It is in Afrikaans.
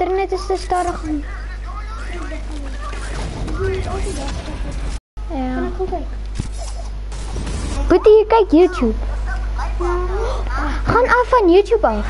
internet is te stadig. Ja. Boetie, jy kyk YouTube. Gaan af van YouTube af.